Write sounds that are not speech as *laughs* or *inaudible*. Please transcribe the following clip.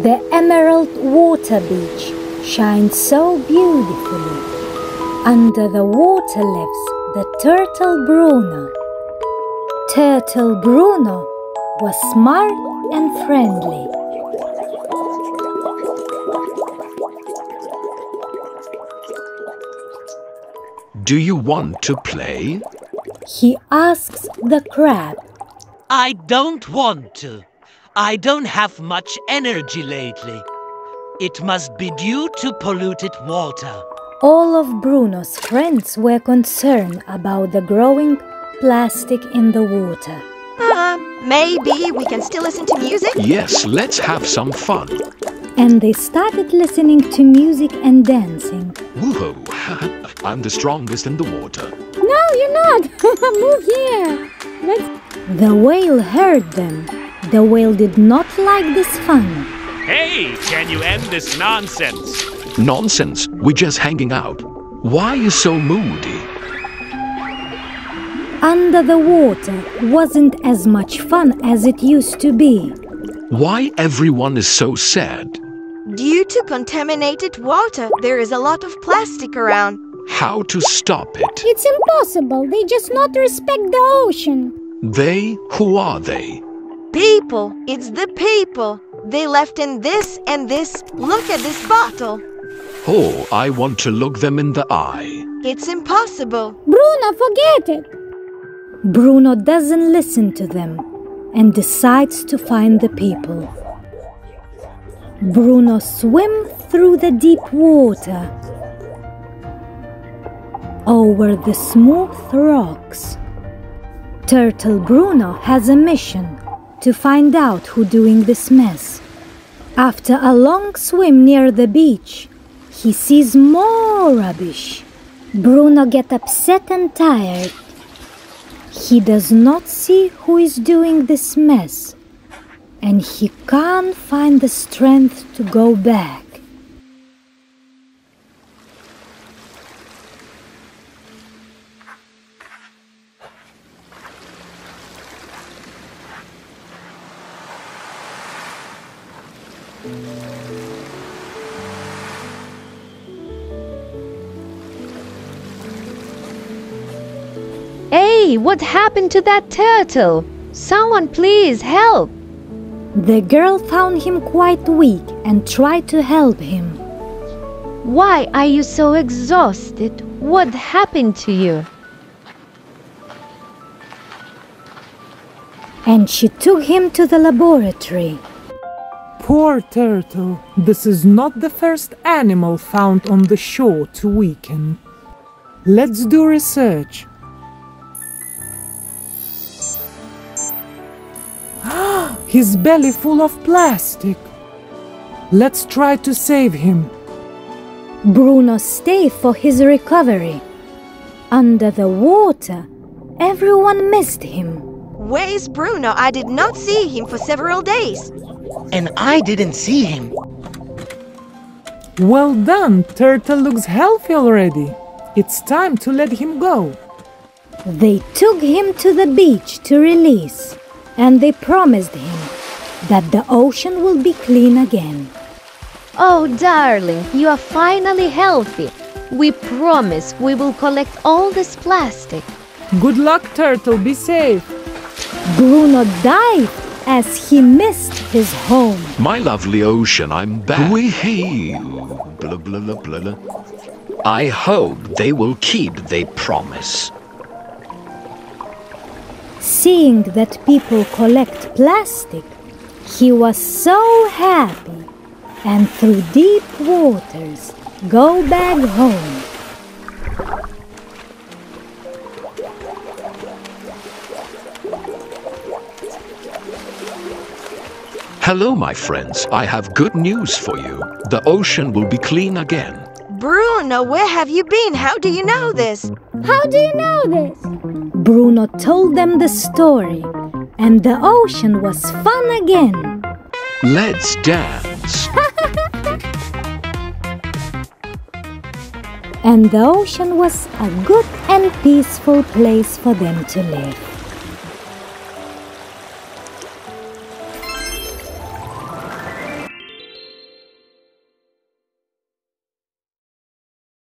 The emerald water beach shines so beautifully. Under the water lives the turtle Bruno. Turtle Bruno was smart and friendly. Do you want to play? He asks the crab. I don't want to. I don't have much energy lately. It must be due to polluted water. All of Bruno's friends were concerned about the growing plastic in the water. Uh, maybe we can still listen to music? Yes, let's have some fun. And they started listening to music and dancing. Woohoo! *laughs* I'm the strongest in the water. No, you're not. *laughs* Move here. Let's... The whale heard them. The whale did not like this fun. Hey, can you end this nonsense? Nonsense. We're just hanging out. Why you so moody? Under the water wasn't as much fun as it used to be. Why everyone is so sad? Due to contaminated water, there is a lot of plastic around. How to stop it? It's impossible. They just not respect the ocean. They? Who are they? People. It's the people. They left in this and this. Look at this bottle. Oh, I want to look them in the eye. It's impossible. Bruno, forget it. Bruno doesn't listen to them and decides to find the people. Bruno swims through the deep water over the smooth rocks. Turtle Bruno has a mission to find out who doing this mess. After a long swim near the beach, he sees more rubbish. Bruno get upset and tired. He does not see who is doing this mess, and he can't find the strength to go back. Hey, what happened to that turtle? Someone please help! The girl found him quite weak and tried to help him. Why are you so exhausted? What happened to you? And she took him to the laboratory. Poor turtle, this is not the first animal found on the shore to weaken. Let's do research. His belly full of plastic. Let's try to save him. Bruno stayed for his recovery. Under the water, everyone missed him. Where's Bruno? I did not see him for several days. And I didn't see him. Well done, Turtle looks healthy already. It's time to let him go. They took him to the beach to release, and they promised him that the ocean will be clean again. Oh, darling, you are finally healthy. We promise we will collect all this plastic. Good luck, Turtle. Be safe. Bruno died as he missed his home. My lovely ocean, I'm back. Wee blah, blah, blah, blah, blah. I hope they will keep their promise. Seeing that people collect plastic, he was so happy and through deep waters go back home. Hello, my friends. I have good news for you. The ocean will be clean again. Bruno, where have you been? How do you know this? How do you know this? Bruno told them the story, and the ocean was fun again. Let's dance. *laughs* And the ocean was a good and peaceful place for them to live.